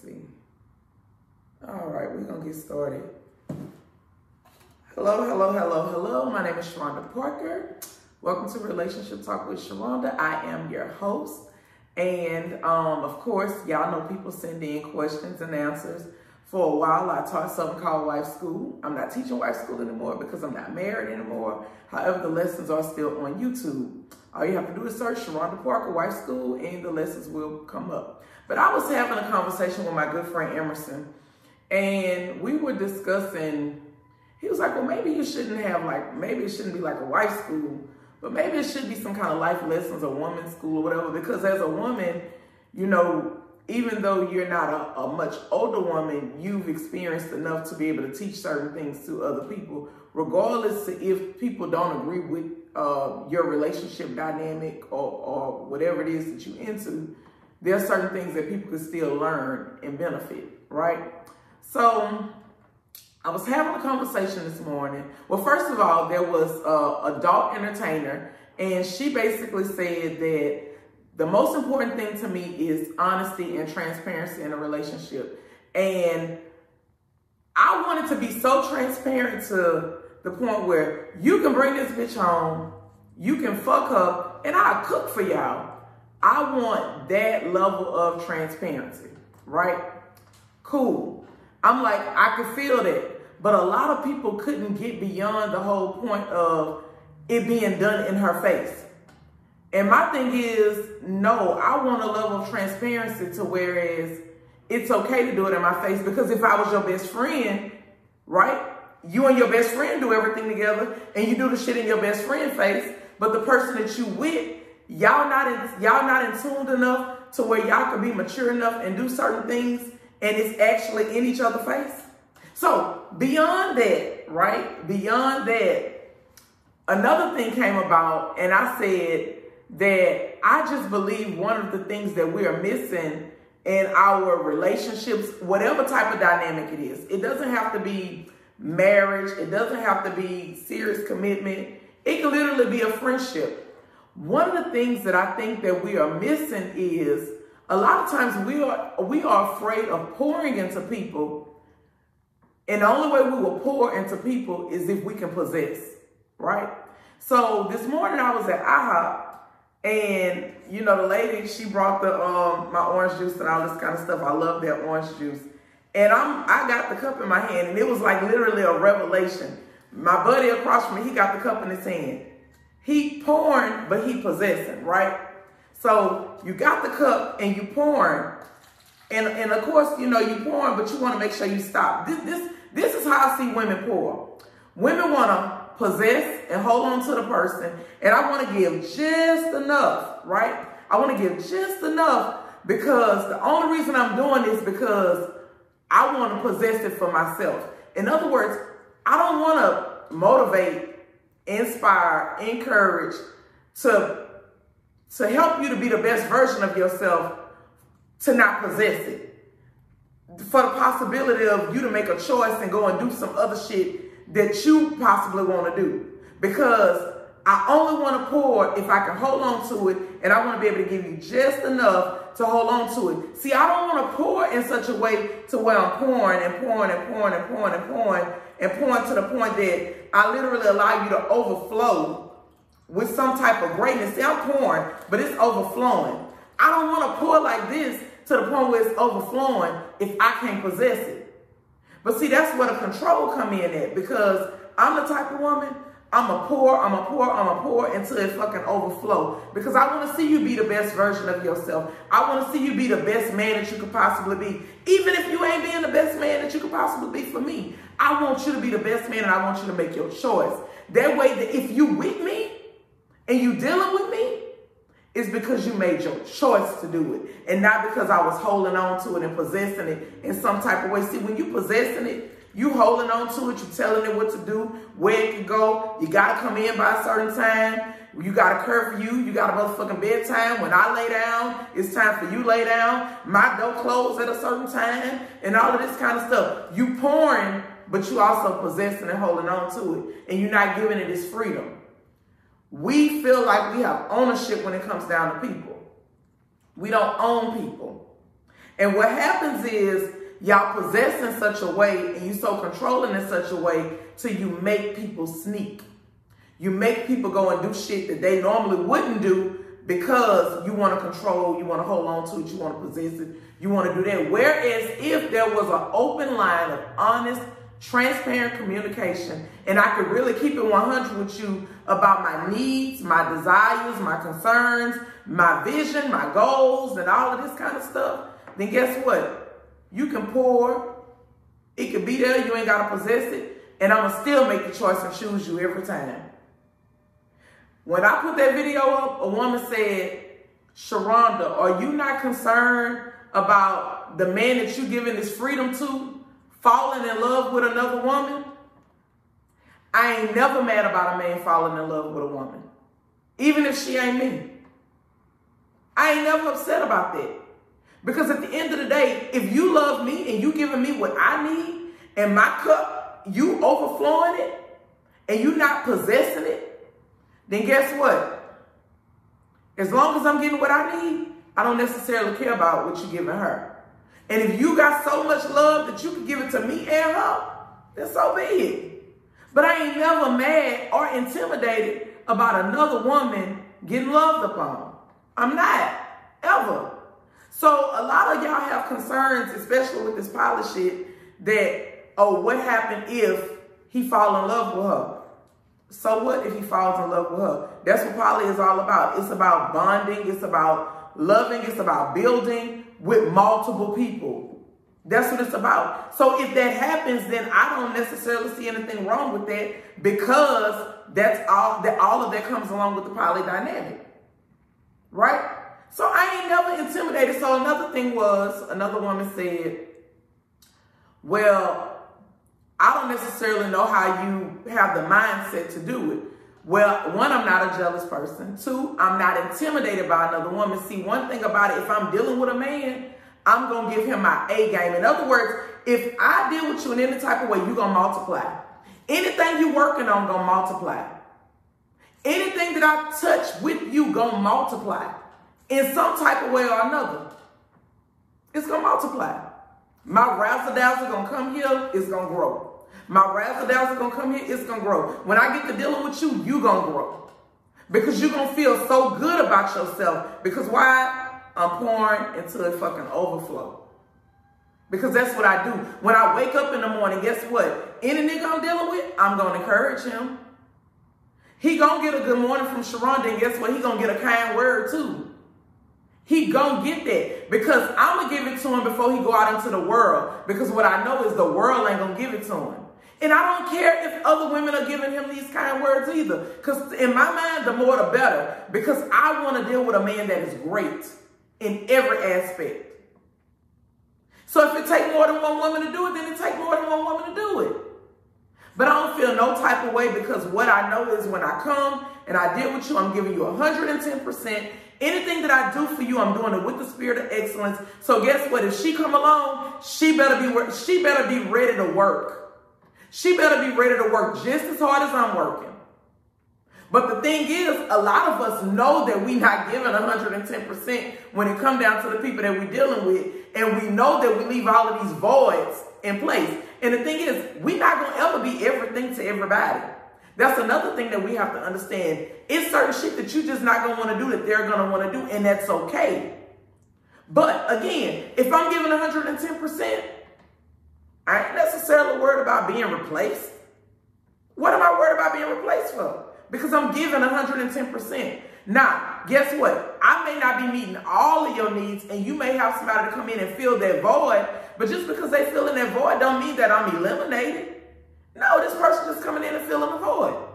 see. All right, we're to get started. Hello, hello, hello, hello. My name is Sharonda Parker. Welcome to Relationship Talk with Sharonda. I am your host. And um, of course, y'all know people send in questions and answers. For a while, I taught something called Wife School. I'm not teaching Wife School anymore because I'm not married anymore. However, the lessons are still on YouTube. All you have to do is search Sharonda Parker Wife School and the lessons will come up. But I was having a conversation with my good friend Emerson, and we were discussing. He was like, "Well, maybe you shouldn't have like maybe it shouldn't be like a wife school, but maybe it should be some kind of life lessons, a woman's school or whatever. Because as a woman, you know, even though you're not a, a, much older woman, you've experienced enough to be able to teach certain things to other people, regardless if people don't agree with uh, your relationship dynamic or, or whatever it is that you're into. There are certain things that people can still learn and benefit, right? So I was having a conversation this morning. Well, first of all, there was a adult entertainer, and she basically said that the most important thing to me is honesty and transparency in a relationship. And I wanted to be so transparent to the point where you can bring this bitch home, you can fuck up, and I'll cook for y'all. I want that level of transparency, right? Cool. I'm like, I can feel that. But a lot of people couldn't get beyond the whole point of it being done in her face. And my thing is, no, I want a level of transparency to whereas it's okay to do it in my face because if I was your best friend, right? You and your best friend do everything together and you do the shit in your best friend face, but the person that you with, y'all not in y'all not in tuned enough to where y'all can be mature enough and do certain things and it's actually in each other's face. So beyond that, right? Beyond that, another thing came about and I said, that I just believe one of the things that we are missing in our relationships, whatever type of dynamic it is, it doesn't have to be marriage, it doesn't have to be serious commitment, it can literally be a friendship. One of the things that I think that we are missing is a lot of times we are we are afraid of pouring into people. And the only way we will pour into people is if we can possess, right? So this morning I was at IHOP and you know, the lady, she brought the um my orange juice and all this kind of stuff. I love that orange juice. And I'm I got the cup in my hand, and it was like literally a revelation. My buddy across from me, he got the cup in his hand. He pouring, but he possessing, right? So you got the cup and you pouring. And and of course, you know, you pouring, but you want to make sure you stop. This this this is how I see women pour. Women want to possess and hold on to the person. And I want to give just enough, right? I want to give just enough because the only reason I'm doing this because I want to possess it for myself. In other words, I don't want to motivate, inspire, encourage to, to help you to be the best version of yourself to not possess it. For the possibility of you to make a choice and go and do some other shit that you possibly want to do. Because I only want to pour if I can hold on to it, and I want to be able to give you just enough to hold on to it. See, I don't want to pour in such a way to where I'm pouring and pouring and pouring and pouring and pouring and pouring to the point that I literally allow you to overflow with some type of greatness. See, I'm pouring, but it's overflowing. I don't want to pour like this to the point where it's overflowing if I can't possess it. But see, that's where the control come in at because I'm the type of woman, I'm a pour, I'm a pour, I'm a pour until it fucking overflow. Because I want to see you be the best version of yourself. I want to see you be the best man that you could possibly be. Even if you ain't being the best man that you could possibly be for me. I want you to be the best man and I want you to make your choice. That way that if you with me and you dealing with me, it's because you made your choice to do it and not because I was holding on to it and possessing it in some type of way. See, when you possessing it, you holding on to it, you telling it what to do, where it can go. You got to come in by a certain time. You got a curfew. You you got a motherfucking bedtime. When I lay down, it's time for you lay down. My door closed at a certain time and all of this kind of stuff. You pouring, but you also possessing and holding on to it. And you're not giving it its freedom. We feel like we have ownership when it comes down to people. We don't own people. And what happens is y'all possess in such a way and you so controlling in such a way till you make people sneak. You make people go and do shit that they normally wouldn't do because you want to control, you want to hold on to it, you want to possess it, you want to do that. Whereas if there was an open line of honest, transparent communication, and I could really keep it 100 with you about my needs, my desires, my concerns, my vision, my goals, and all of this kind of stuff, then guess what? You can pour. It could be there. You ain't got to possess it. And I'm going to still make the choice and choose you every time. When I put that video up, a woman said, Sharonda, are you not concerned about the man that you're giving this freedom to falling in love with another woman? I ain't never mad about a man falling in love with a woman, even if she ain't me. I ain't never upset about that. Because at the end of the day, if you love me and you giving me what I need and my cup, you overflowing it and you not possessing it, then guess what? As long as I'm getting what I need, I don't necessarily care about what you're giving her. And if you got so much love that you can give it to me and her, then so be it. But I ain't never mad or intimidated about another woman getting loved upon. I'm not, ever. So a lot of y'all have concerns, especially with this poly shit, that, oh, what happened if he fall in love with her? So what if he falls in love with her? That's what poly is all about. It's about bonding. It's about loving. It's about building with multiple people. That's what it's about. So if that happens, then I don't necessarily see anything wrong with that because that's all that all of that comes along with the poly dynamic. Right? So I ain't never intimidated. So another thing was, another woman said, well, I don't necessarily know how you have the mindset to do it. Well, one, I'm not a jealous person. Two, I'm not intimidated by another woman. See, one thing about it, if I'm dealing with a man, I'm going to give him my A game. In other words, if I deal with you in any type of way, you're going to multiply. Anything you're working on going to multiply. Anything that I touch with you going to multiply in some type of way or another. It's going to multiply. My razzle dazzle going to come here, it's going to grow. My razzle dazzle going to come here, it's going to grow. When I get to dealing with you, you going to grow. Because you're going to feel so good about yourself. Because why? I'm pouring into a fucking overflow. Because that's what I do. When I wake up in the morning, guess what? Any nigga I'm dealing with, I'm going to encourage him. He going to get a good morning from Sharonda, and guess what? He going to get a kind word too. He gonna get that because I'm gonna give it to him before he go out into the world. Because what I know is the world ain't gonna give it to him. And I don't care if other women are giving him these kind words either. Because in my mind, the more the better. Because I want to deal with a man that is great in every aspect. So if it takes more than one woman to do it, then it takes more than one woman to do it. But I don't feel no type of way because what I know is when I come and I deal with you, I'm giving you 110%. Anything that I do for you, I'm doing it with the spirit of excellence. So guess what? If she come along, she better be she better be ready to work. She better be ready to work just as hard as I'm working. But the thing is, a lot of us know that we're not giving 110% when it come down to the people that we're dealing with. And we know that we leave all of these voids in place. And the thing is, we're not going to ever be everything to everybody. That's another thing that we have to understand. It's certain shit that you just not gonna want to do that they're gonna want to do, and that's okay. But again, if I'm giving 110%, I ain't necessarily worried about being replaced. What am I worried about being replaced for? Because I'm giving 110%. Now, guess what? I may not be meeting all of your needs, and you may have somebody to come in and fill that void, but just because they fill in that void don't mean that I'm eliminated. No, this person just coming in and filling the void.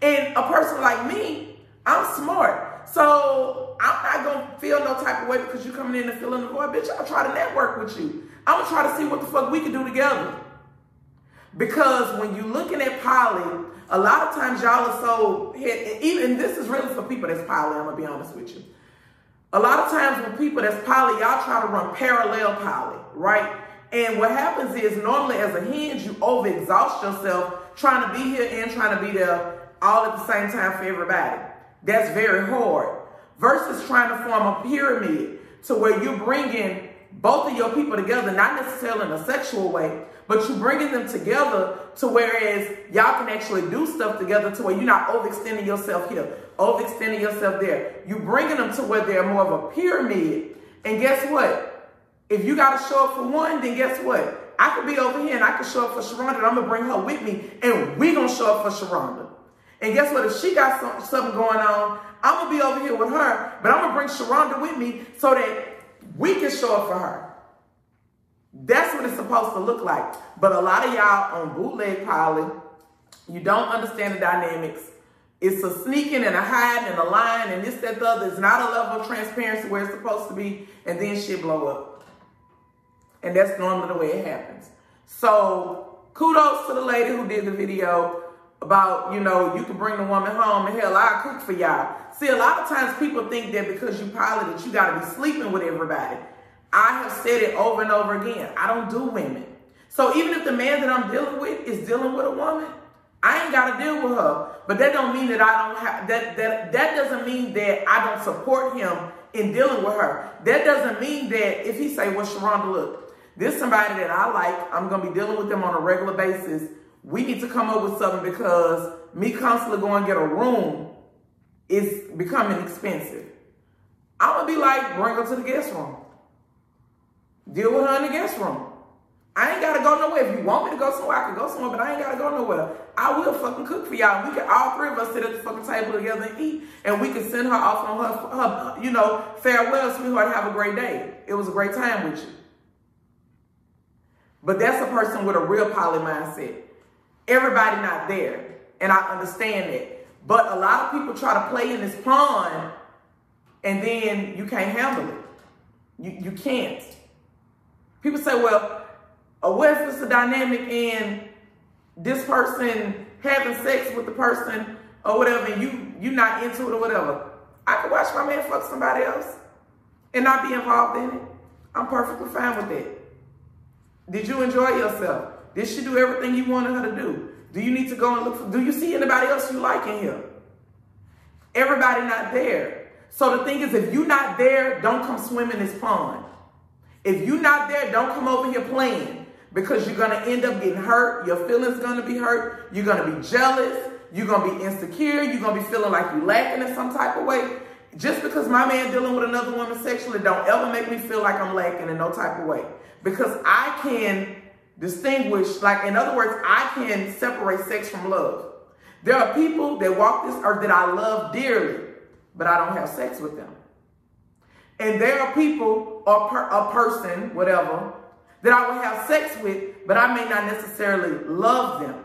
And a person like me, I'm smart. So I'm not gonna feel no type of way because you coming in and filling the void. Bitch, I'll try to network with you. I'm gonna try to see what the fuck we can do together. Because when you looking at poly, a lot of times y'all are so even this is really for people that's poly, I'm gonna be honest with you. A lot of times when people that's poly, y'all try to run parallel poly, right? And what happens is normally as a hinge, you overexhaust yourself trying to be here and trying to be there all at the same time for everybody. That's very hard. Versus trying to form a pyramid. to where you're bringing both of your people together, not necessarily in a sexual way, but you're bringing them together to whereas y'all can actually do stuff together to where you're not overextending yourself here, overextending yourself there. You're bringing them to where they're more of a pyramid. And guess what? If you got to show up for one, then guess what? I could be over here and I could show up for Sharonda and I'm going to bring her with me and we going to show up for Sharonda. And guess what? If she got some, something going on, I'm going to be over here with her, but I'm going to bring Sharonda with me so that we can show up for her. That's what it's supposed to look like. But a lot of y'all on bootleg poly, you don't understand the dynamics. It's a sneaking and a hiding and a lying and this, that, the other. It's not a level of transparency where it's supposed to be, and then shit blow up. And that's normally the way it happens. So kudos to the lady who did the video about, you know, you can bring the woman home and hell, I'll cook for y'all. See, a lot of times people think that because you poly that you got to be sleeping with everybody. I have said it over and over again. I don't do women. So even if the man that I'm dealing with is dealing with a woman, I ain't got to deal with her. But that don't mean that I don't have that that that doesn't mean that I don't support him in dealing with her. That doesn't mean that if he say, "Well, Sharonda, look, this somebody that I like. I'm gonna be dealing with them on a regular basis. We need to come up with something because me constantly going to get a room is becoming expensive. I'm gonna be like, bring her to the guest room. Deal with her in the guest room. I ain't gotta go nowhere. If you want me to go somewhere, I can go somewhere, but I ain't gotta go nowhere. I will fucking cook for y'all. We can all three of us sit at the fucking table together and eat, and we can send her off on her, her you know, farewell, sweetheart. Have a great day. It was a great time with you. But that's a person with a real poly mindset. Everybody not there, and I understand it. But a lot of people try to play in this pond, and then you can't handle it. You you can't. People say, well, a dynamic and this person having sex with the person or whatever, and you you not into it or whatever. I can watch my man fuck somebody else and not be involved in it. I'm perfectly fine with that. Did you enjoy yourself? Did she do everything you wanted her to do? Do you need to go and look for, do you see anybody else you like in here? Everybody not there. So the thing is, if you're not there, don't come swim in this pond. If you're not there, don't come over here playing because you're going to end up getting hurt. Your feelings going to be hurt. You're going to be jealous. You're going to be insecure. You're going to be feeling like you're lacking in some type of way. Just because my man dealing with another woman sexually don't ever make me feel like I'm lacking in no type of way. Because I can distinguish, like in other words, I can separate sex from love. There are people that walk this earth that I love dearly, but I don't have sex with them. And there are people or per, a person, whatever, that I will have sex with, but I may not necessarily love them.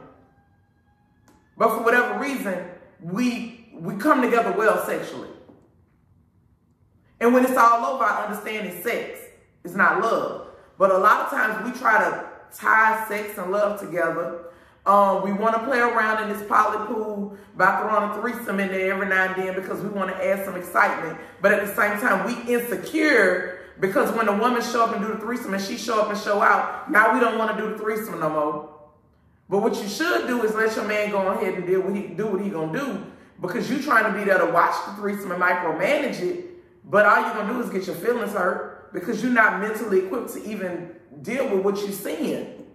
But for whatever reason, we we come together well sexually. And when it's all over, I understand it's sex. It's not love. But a lot of times we try to tie sex and love together um, we want to play around in this poly pool by throwing a threesome in there every now and then because we want to add some excitement. But at the same time, we insecure because when a woman show up and do the threesome and she show up and show out, now we don't want to do the threesome no more. But what you should do is let your man go ahead and deal what he do what he gonna do because you trying to be there to watch the threesome and micromanage it. But all you're gonna do is get your feelings hurt because you're not mentally equipped to even deal with what you're seeing.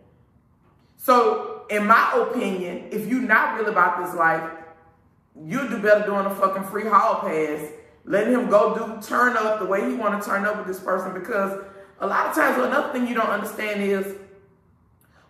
So in my opinion, if you're not real about this life, you'll do better doing a fucking free hall pass, letting him go do turn up the way he want to turn up with this person. Because a lot of times, another thing you don't understand is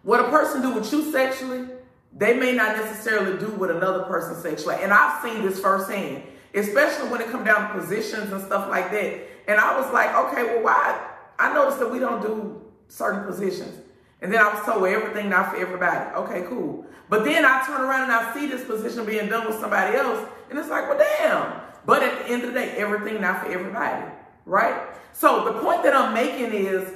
what a person do with you sexually, they may not necessarily do with another person sexually. And I've seen this firsthand, especially when it come down to positions and stuff like that. And I was like, okay, well, why? I noticed that we don't do certain positions. And then I was told, well, everything not for everybody. Okay, cool. But then I turn around and I see this position being done with somebody else, and it's like, well, damn. But at the end of the day, everything not for everybody, right? So the point that I'm making is,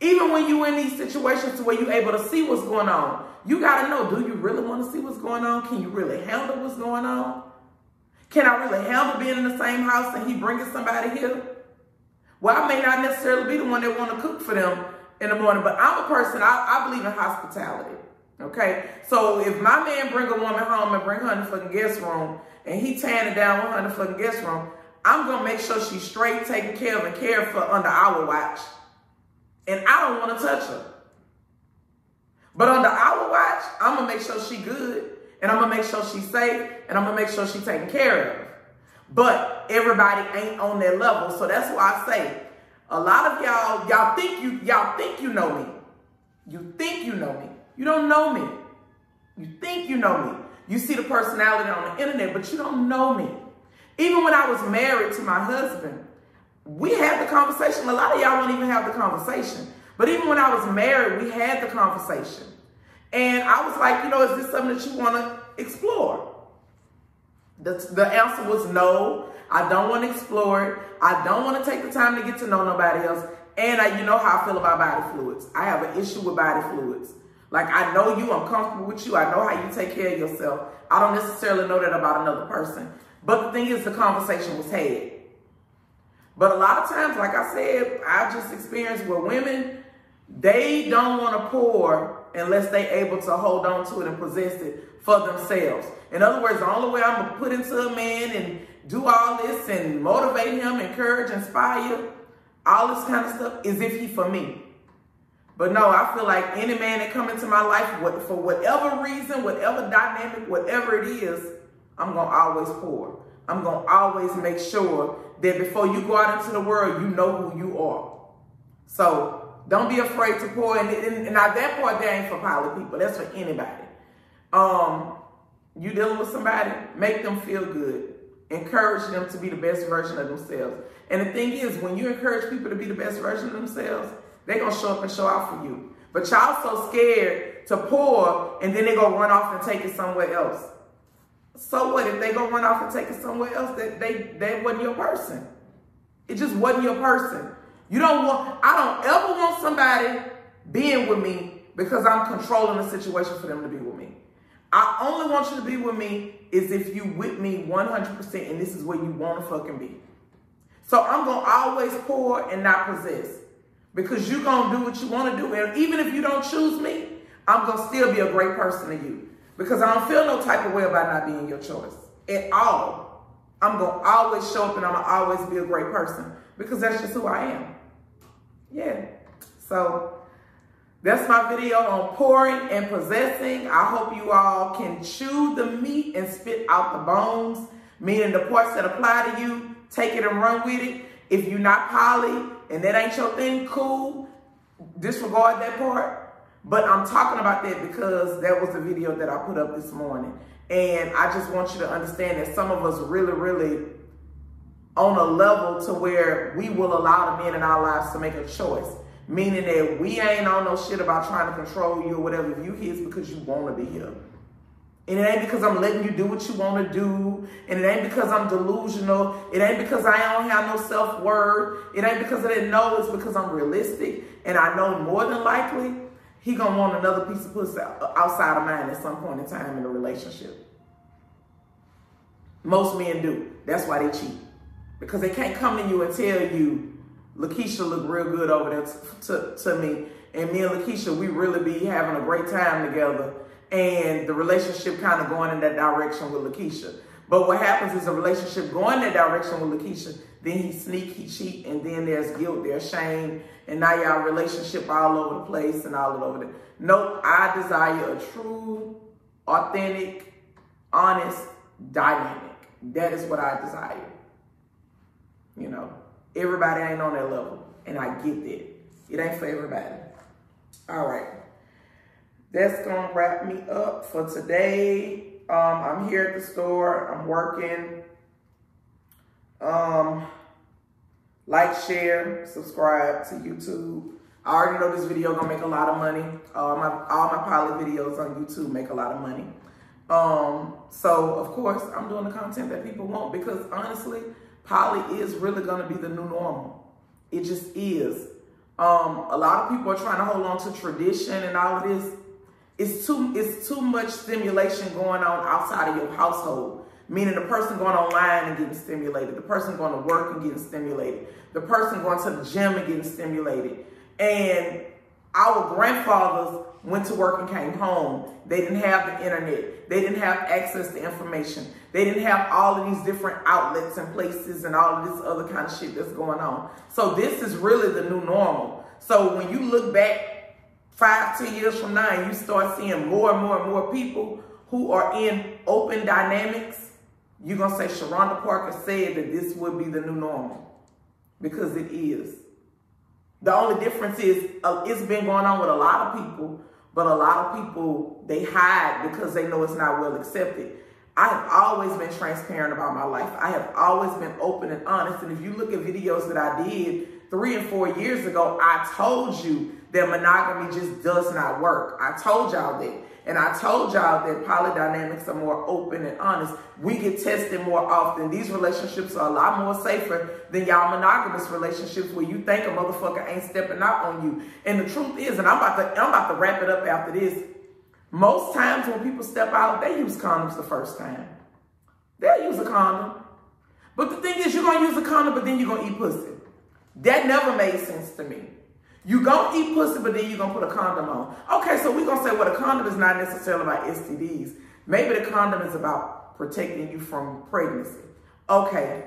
even when you're in these situations to where you're able to see what's going on, you got to know, do you really want to see what's going on? Can you really handle what's going on? Can I really handle being in the same house and he bringing somebody here? Well, I may not necessarily be the one that want to cook for them, in the morning. But I'm a person, I, I believe in hospitality. Okay? So if my man bring a woman home and bring her in the fucking guest room and he tearing it down with her in the fucking guest room, I'm gonna make sure she's straight, taken care of, and cared for under our watch. And I don't want to touch her. But under our watch, I'm gonna make sure she good, and I'm gonna make sure she's safe, and I'm gonna make sure she's taken care of. But everybody ain't on that level, so that's why I say a lot of y'all, y'all think you, y'all think you know me. You think you know me. You don't know me. You think you know me. You see the personality on the internet, but you don't know me. Even when I was married to my husband, we had the conversation. A lot of y'all won't even have the conversation. But even when I was married, we had the conversation. And I was like, you know, is this something that you want to explore? The, the answer was no. I don't want to explore it. I don't want to take the time to get to know nobody else. And I, you know how I feel about body fluids. I have an issue with body fluids. Like I know you, I'm comfortable with you. I know how you take care of yourself. I don't necessarily know that about another person. But the thing is, the conversation was had. But a lot of times, like I said, I just experienced where women, they don't want to pour unless they able to hold on to it and possess it for themselves. In other words, the only way I'm going to put into a man and do all this and motivate him, encourage, inspire, all this kind of stuff is if he for me. But no, I feel like any man that come into my life, for whatever reason, whatever dynamic, whatever it is, I'm going to always pour. I'm going to always make sure that before you go out into the world, you know who you are. So don't be afraid to pour. And, and, and at that point, that ain't for poly people. That's for anybody. Um, you dealing with somebody, make them feel good. Encourage them to be the best version of themselves. And the thing is, when you encourage people to be the best version of themselves, they're going to show up and show out for you. But y'all so scared to pour and then they go run off and take it somewhere else. So what if they go run off and take it somewhere else? That they they wasn't your person. It just wasn't your person. You don't want. I don't ever want somebody being with me because I'm controlling the situation for them to be with me. I only want you to be with me is if you with me 100% and this is where you want to fucking be. So I'm going to always pour and not possess because you're going to do what you want to do. And even if you don't choose me, I'm going to still be a great person to you. Because I don't feel no type of way about not being your choice at all. I'm going to always show up and I'm going to always be a great person because that's just who I am. Yeah. So that's my video on pouring and possessing. I hope you all can chew the meat and spit out the bones, meaning the parts that apply to you, take it and run with it. If you're not poly and that ain't your thing, cool. Disregard that part. But I'm talking about that because that was the video that I put up this morning. And I just want you to understand that some of us really, really on a level to where we will allow the men in our lives to make a choice. Meaning that we ain't on no shit about trying to control you or whatever. If you here, it's because you want to be here. And it ain't because I'm letting you do what you want to do. And it ain't because I'm delusional. It ain't because I don't have no self-worth. It ain't because I didn't know. It's because I'm realistic. And I know more than likely he gonna want another piece of pussy outside of mine at some point in time in a relationship. Most men do. That's why they cheat. Because they can't come to you and tell you, Lakeisha look real good over there to, to me. And me and Lakeisha, we really be having a great time together. And the relationship kind of going in that direction with Lakeisha. But what happens is a relationship going that direction with Lakeisha, then he sneak, he cheat, and then there's guilt, there's shame, and now y'all relationship all over the place and all over the. Nope, I desire a true, authentic, honest dynamic. That is what I desire. You know, everybody ain't on that level, and I get that. It ain't for everybody. All right. That's gonna wrap me up for today. Um, I'm here at the store. I'm working. Um, like, share, subscribe to YouTube. I already know this video gonna make a lot of money. Uh, my, all my poly videos on YouTube make a lot of money. Um, so of course I'm doing the content that people want because honestly, poly is really gonna be the new normal. It just is. Um, a lot of people are trying to hold on to tradition and all of this. It's too, it's too much stimulation going on outside of your household. Meaning the person going online and getting stimulated, the person going to work and getting stimulated, the person going to the gym and getting stimulated. And Our grandfathers went to work and came home. They didn't have the internet. They didn't have access to information. They didn't have all of these different outlets and places and all of this other kind of shit that's going on. So this is really the new normal. So when you look back five, ten years from now you start seeing more and more and more people who are in open dynamics, you're going to say Sharonda Parker said that this would be the new normal. Because it is. The only difference is uh, it's been going on with a lot of people, but a lot of people, they hide because they know it's not well accepted. I have always been transparent about my life. I have always been open and honest. And if you look at videos that I did three and four years ago, I told you that monogamy just does not work. I told y'all that. And I told y'all that polydynamics are more open and honest. We get tested more often. These relationships are a lot more safer than y'all monogamous relationships where you think a motherfucker ain't stepping out on you. And the truth is, and I'm about to I'm about to wrap it up after this. Most times when people step out, they use condoms the first time. They'll use a condom. But the thing is, you're gonna use a condom, but then you're gonna eat pussy. That never made sense to me. You gonna eat pussy, but then you gonna put a condom on. Okay, so we gonna say, well, the condom is not necessarily about STDs. Maybe the condom is about protecting you from pregnancy. Okay.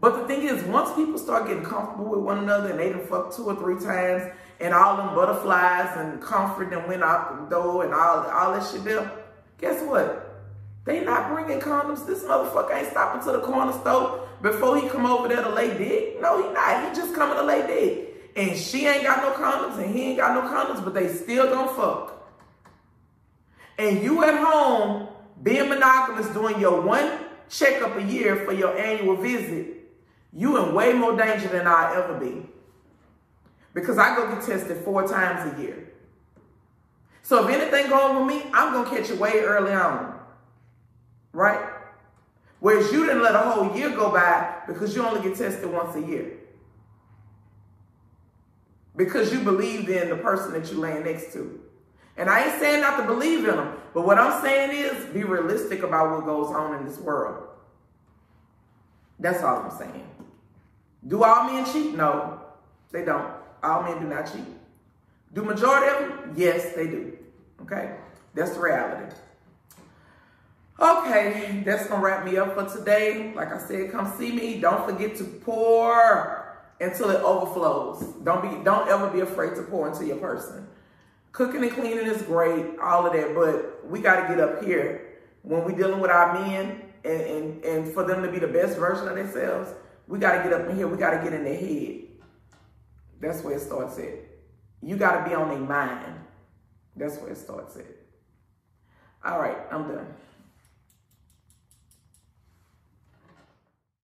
But the thing is, once people start getting comfortable with one another and they done fucked two or three times and all them butterflies and comfort and went out the door and all, all that shit there, guess what? They not bringing condoms. This motherfucker ain't stopping to the corner store before he come over there to lay dick. No, he not. He just coming to lay dick and she ain't got no condoms and he ain't got no condoms, but they still gonna fuck. And you at home being monogamous doing your one checkup a year for your annual visit, you in way more danger than I'll ever be. Because I go get tested four times a year. So if anything going with me, I'm gonna catch it way early on. Right? Whereas you didn't let a whole year go by because you only get tested once a year because you believed in the person that you're laying next to. And I ain't saying not to believe in them, but what I'm saying is be realistic about what goes on in this world. That's all I'm saying. Do all men cheat? No, they don't. All men do not cheat. Do majority of them? Yes, they do. Okay? That's the reality. Okay, that's gonna wrap me up for today. Like I said, come see me. Don't forget to pour until it overflows. Don't be, don't ever be afraid to pour into your person. Cooking and cleaning is great, all of that, but we got to get up here when we're dealing with our men and, and, and for them to be the best version of themselves. We got to get up in here. We got to get in their head. That's where it starts at. You got to be on their mind. That's where it starts at. All right, I'm done.